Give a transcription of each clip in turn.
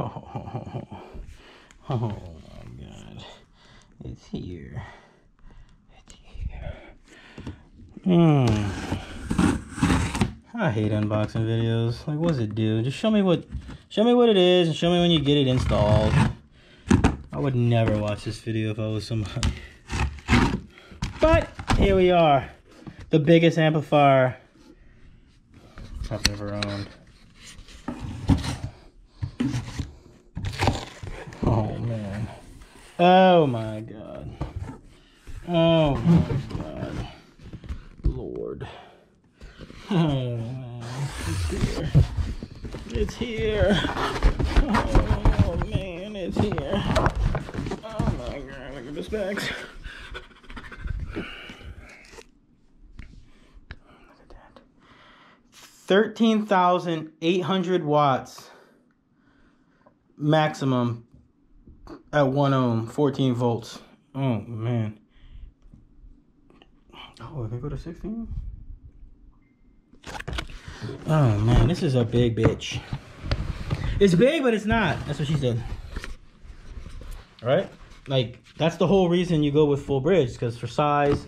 Oh, oh my god. It's here. It's here. Hmm. I hate unboxing videos. Like, what's it do? Just show me what, show me what it is, and show me when you get it installed. I would never watch this video if I was somebody. But here we are, the biggest amplifier I've ever owned. Oh man. Oh my god. Oh my god. Lord. Oh man. It's here. It's here. Oh man, it's here. Oh my god, look at this specs. Look at that. 13,800 watts maximum at 1 ohm, 14 volts. Oh man. Oh, I can go to 16? Oh man, this is a big bitch. It's big, but it's not. That's what she said. Right? Like, that's the whole reason you go with full bridge, because for size.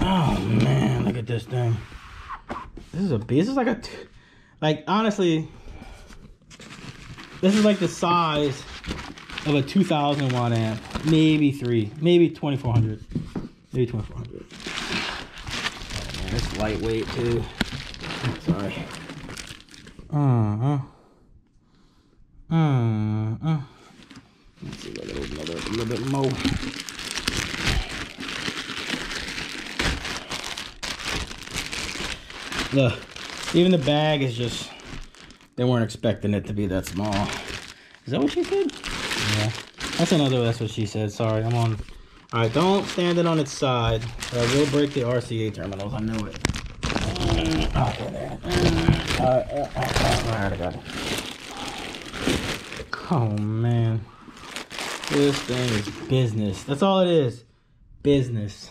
Oh man, look at this thing. This is a this is like a like honestly this is like the size of a 2000 watt amp, maybe three, maybe 2400, maybe 2400. Oh man, it's lightweight too. Sorry. Uh huh. Uh uh. Let's see if I can open it up a little bit more. Look, even the bag is just, they weren't expecting it to be that small. Is that what she said? That's another, that's what she said. Sorry, I'm on. All right, don't stand it on its side. I will break the RCA terminals. I know it. Uh, uh, uh, it. Oh, man. This thing is business. That's all it is. Business.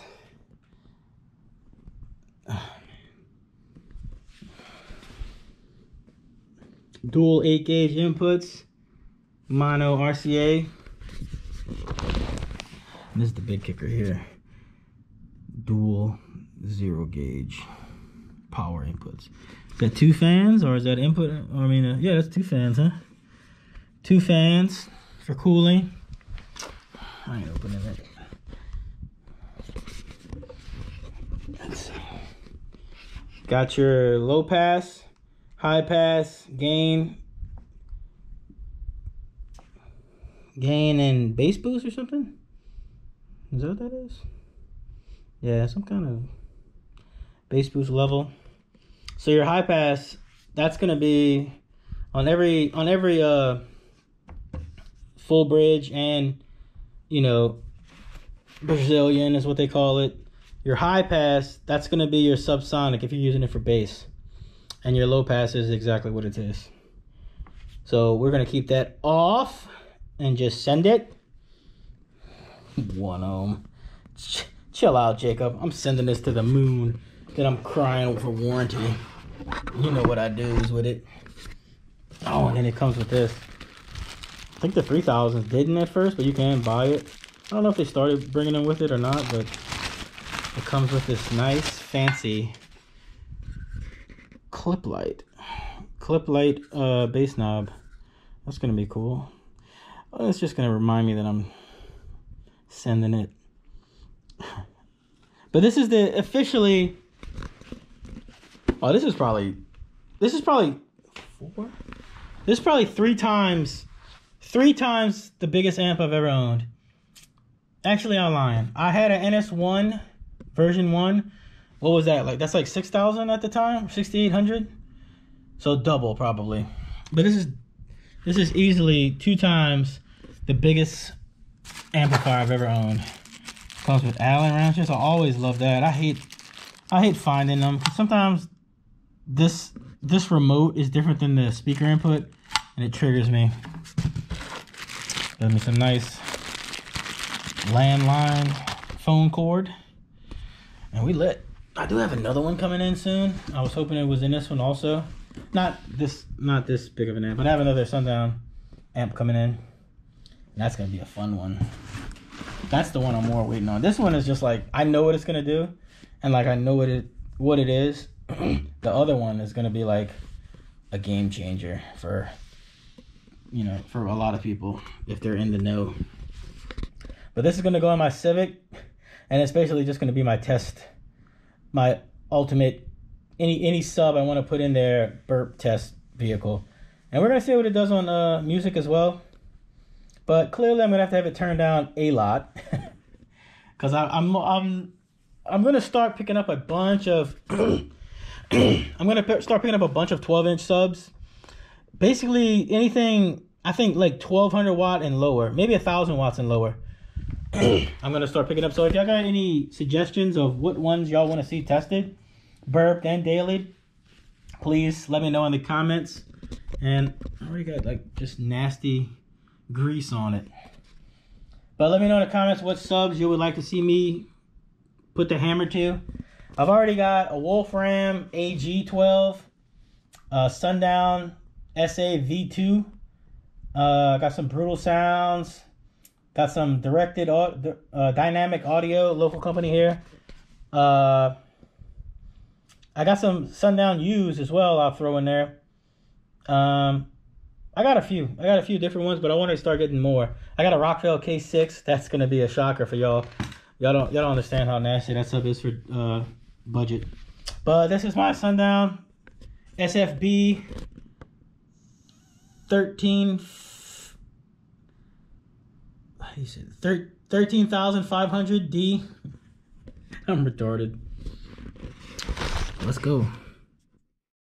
Dual 8 gauge inputs. Mono RCA. This is the big kicker here. Dual zero gauge power inputs. Got two fans or is that input? I mean, uh, yeah, that's two fans, huh? Two fans for cooling. I ain't opening it. Got your low pass, high pass, gain, gain and bass boost or something. Is that what that is? Yeah, some kind of bass boost level. So your high pass, that's gonna be on every on every uh full bridge and you know Brazilian is what they call it. Your high pass, that's gonna be your subsonic if you're using it for bass. And your low pass is exactly what it is. So we're gonna keep that off and just send it. One ohm. Ch- chill out, Jacob. I'm sending this to the moon. Then I'm crying for warranty. You know what I do is with it. Oh, and then it comes with this. I think the 3000s didn't at first, but you can buy it. I don't know if they started bringing them with it or not, but it comes with this nice, fancy clip light. Clip light uh, bass knob. That's going to be cool. Oh, it's just going to remind me that I'm sending it. But this is the officially. Oh, this is probably. This is probably four. This is probably three times, three times the biggest amp I've ever owned. Actually, I'm lying. I had an NS1 version one. What was that like? That's like six thousand at the time, sixty eight hundred. So double probably. But this is this is easily two times the biggest amplifier I've ever owned. Comes with Allen wrenches. I always love that. I hate I hate finding them. Sometimes this this remote is different than the speaker input and it triggers me. Got me some nice landline phone cord. And we lit. I do have another one coming in soon. I was hoping it was in this one also. Not this not this big of an amp, but I have another sundown amp coming in. That's gonna be a fun one. That's the one I'm more waiting on. This one is just like I know what it's gonna do, and like I know what it what it is. the other one is gonna be like a game changer for you know for a lot of people if they're in the know. But this is gonna go in my Civic, and it's basically just gonna be my test, my ultimate any any sub I want to put in there burp test vehicle, and we're gonna see what it does on uh, music as well. But clearly, I'm gonna have to have it turned down a lot, because I'm I'm I'm gonna start picking up a bunch of. I'm gonna p- start picking up a bunch of 12 inch subs. Basically, anything I think like 1200 watt and lower, maybe a thousand watts and lower. I'm gonna start picking up. So if y'all got any suggestions of what ones y'all want to see tested, burped and daily, please let me know in the comments. And I already got like just nasty grease on it. But let me know in the comments what subs you would like to see me put the hammer to. I've already got a Wolfram AG12, uh, Sundown SA V2. Uh, got some brutal sounds. Got some directed uh, dynamic audio, local company here. Uh, I got some Sundown U's as well. I'll throw in there. Um, I got a few. I got a few different ones, but I want to start getting more. I got a Rockville K6. That's gonna be a shocker for y'all. Y'all don't y'all don't understand how nasty that stuff is for uh, budget. But this is my Sundown SFB 13 he said 13,500 D. I'm retarded. Let's go.